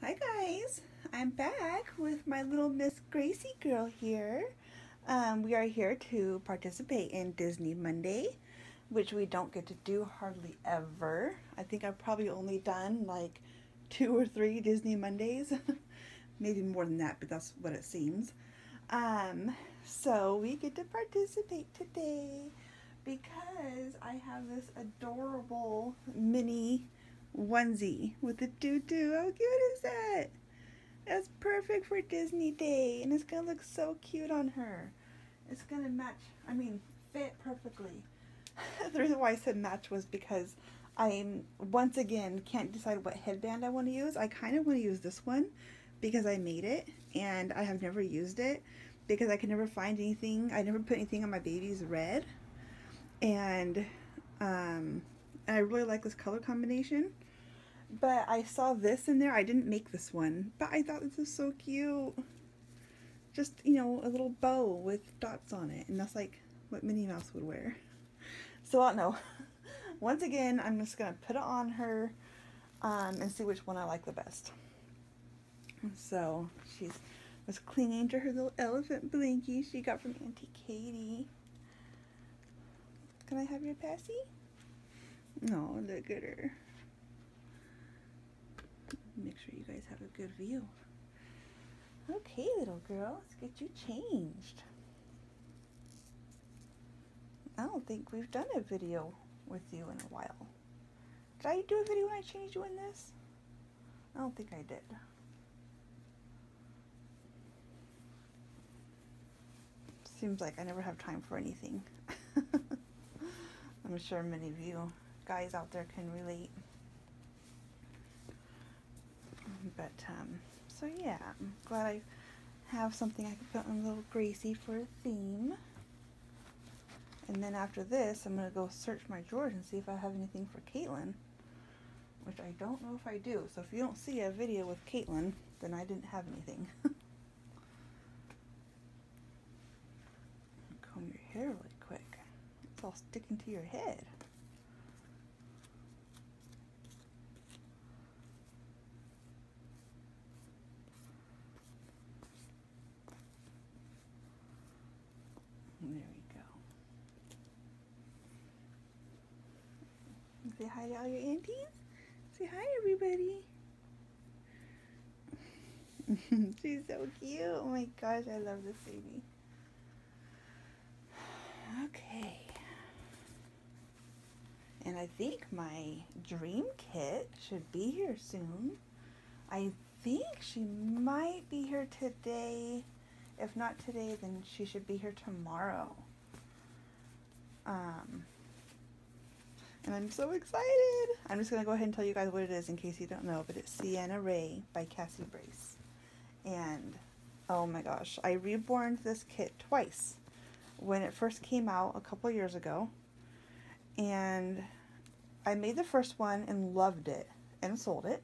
Hi guys, I'm back with my little Miss Gracie girl here. Um, we are here to participate in Disney Monday, which we don't get to do hardly ever. I think I've probably only done like two or three Disney Mondays, maybe more than that, but that's what it seems. Um, so we get to participate today because I have this adorable mini onesie with a tutu. How cute is that? That's perfect for Disney Day and it's gonna look so cute on her. It's gonna match, I mean, fit perfectly. the reason why I said match was because I once again can't decide what headband I want to use. I kind of want to use this one because I made it and I have never used it because I could never find anything. I never put anything on my baby's red and um, and I really like this color combination. But I saw this in there. I didn't make this one, but I thought this was so cute. Just, you know, a little bow with dots on it. And that's like what Minnie Mouse would wear. So I don't know. Once again, I'm just going to put it on her um, and see which one I like the best. So she's was clinging to her little elephant blankie she got from Auntie Katie. Can I have your passy? No, look at her. Make sure you guys have a good view. Okay, little girl, let's get you changed. I don't think we've done a video with you in a while. Did I do a video when I changed you in this? I don't think I did. Seems like I never have time for anything. I'm sure many of you guys out there can relate. But, um, so yeah, I'm glad I have something I can put on a little Gracie for a theme. And then after this, I'm going to go search my drawers and see if I have anything for Caitlin. Which I don't know if I do. So if you don't see a video with Caitlin, then I didn't have anything. Comb your hair really quick. It's all sticking to your head. There we go. Say hi to all your aunties. Say hi, everybody. She's so cute. Oh my gosh, I love this baby. Okay. And I think my dream kit should be here soon. I think she might be here today if not today, then she should be here tomorrow. Um, and I'm so excited. I'm just going to go ahead and tell you guys what it is in case you don't know, but it's Sienna Ray by Cassie Brace. And, oh my gosh, I reborned this kit twice. When it first came out a couple years ago. And I made the first one and loved it and sold it.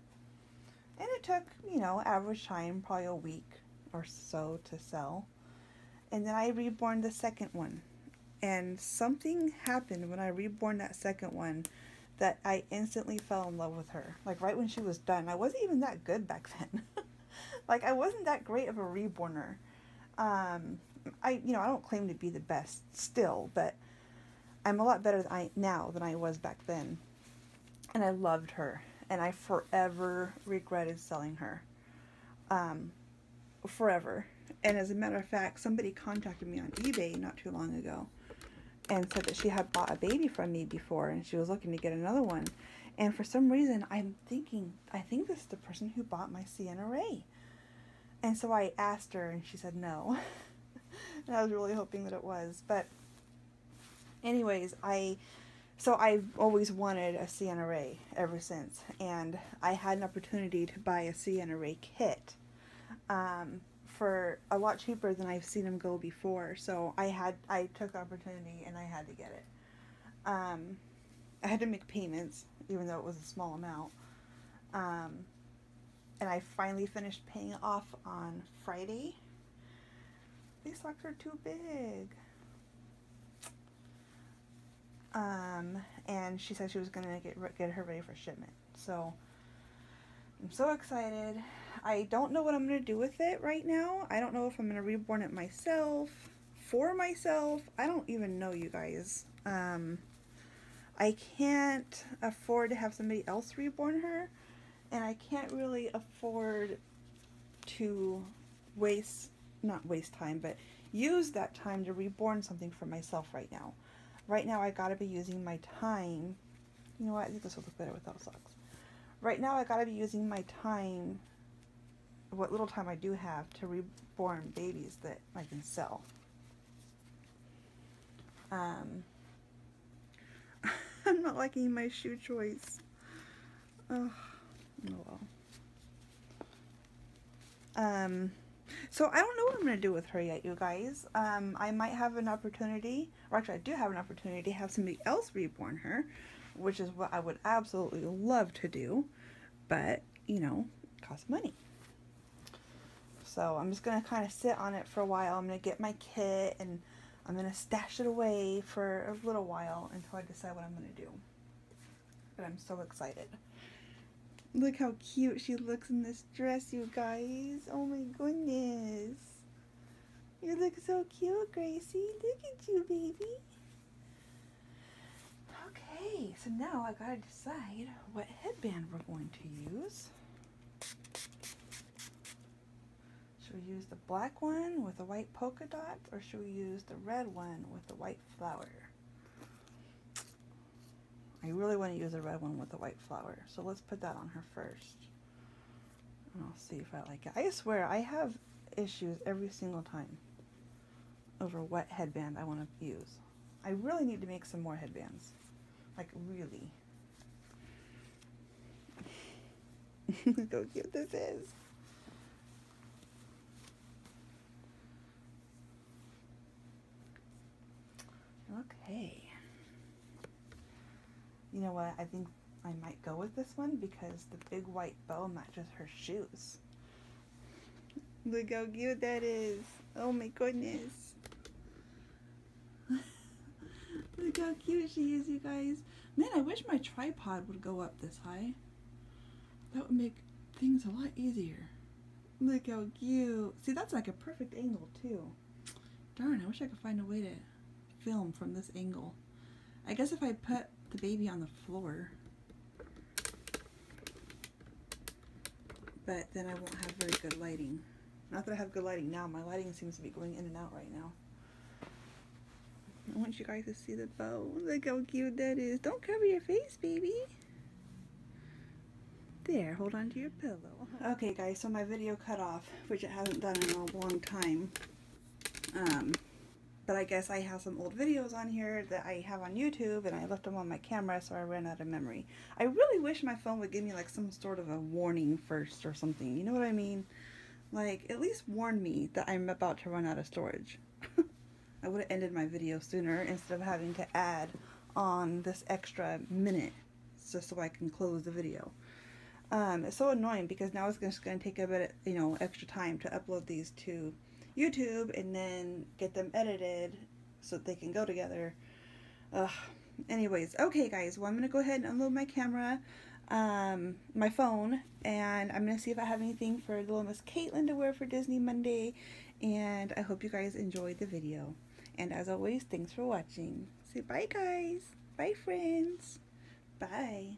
And it took, you know, average time, probably a week or so to sell. And then I reborned the second one. And something happened when I reborn that second one that I instantly fell in love with her. Like right when she was done. I wasn't even that good back then. like I wasn't that great of a reborner. Um, I you know I don't claim to be the best still, but I'm a lot better than I now than I was back then. And I loved her, and I forever regretted selling her. Um, forever. And as a matter of fact, somebody contacted me on eBay not too long ago and said that she had bought a baby from me before and she was looking to get another one. And for some reason, I'm thinking, I think this is the person who bought my Sienna. And so I asked her and she said no. and I was really hoping that it was. But anyways, I, so I've always wanted a Sienna ever since. And I had an opportunity to buy a Sienna kit um, for a lot cheaper than I've seen them go before. So I had I took the opportunity and I had to get it. Um, I had to make payments even though it was a small amount. Um, and I finally finished paying it off on Friday. These socks are too big. Um, and she said she was gonna get get her ready for shipment. So I'm so excited. I don't know what I'm going to do with it right now. I don't know if I'm going to reborn it myself, for myself. I don't even know, you guys. Um, I can't afford to have somebody else reborn her, and I can't really afford to waste, not waste time, but use that time to reborn something for myself right now. Right now, I gotta be using my time. You know what? I think this will look better without socks. Right now, I gotta be using my time what little time I do have to reborn babies that I can sell. Um, I'm not liking my shoe choice. Oh, oh well. Um, so I don't know what I'm going to do with her yet, you guys. Um, I might have an opportunity, or actually I do have an opportunity to have somebody else reborn her, which is what I would absolutely love to do. But, you know, it costs money. So I'm just going to kind of sit on it for a while. I'm going to get my kit and I'm going to stash it away for a little while until I decide what I'm going to do. But I'm so excited. Look how cute she looks in this dress, you guys. Oh my goodness. You look so cute, Gracie. Look at you, baby. Okay, so now I gotta decide what headband we're going to use. Should we use the black one with the white polka dots or should we use the red one with the white flower? I really want to use the red one with the white flower. So let's put that on her first. And I'll see if I like it. I swear I have issues every single time over what headband I want to use. I really need to make some more headbands. Like really. Look how cute this is. Okay. You know what? I think I might go with this one because the big white bow matches her shoes. Look how cute that is. Oh my goodness. Look how cute she is, you guys. Man, I wish my tripod would go up this high. That would make things a lot easier. Look how cute. See, that's like a perfect angle, too. Darn, I wish I could find a way to film from this angle. I guess if I put the baby on the floor, but then I won't have very good lighting. Not that I have good lighting now, my lighting seems to be going in and out right now. I want you guys to see the bow. Look how cute that is. Don't cover your face, baby. There, hold on to your pillow. Okay guys, so my video cut off, which it hasn't done in a long time. Um, but I guess I have some old videos on here that I have on YouTube and I left them on my camera so I ran out of memory. I really wish my phone would give me like some sort of a warning first or something. You know what I mean? Like at least warn me that I'm about to run out of storage. I would have ended my video sooner instead of having to add on this extra minute just so I can close the video. Um, it's so annoying because now it's just going to take a bit, you know, extra time to upload these to YouTube and then get them edited so that they can go together. Ugh. Anyways, okay guys, well I'm going to go ahead and unload my camera, um, my phone, and I'm going to see if I have anything for little Miss Caitlin to wear for Disney Monday, and I hope you guys enjoyed the video. And as always, thanks for watching. Say bye guys. Bye friends. Bye.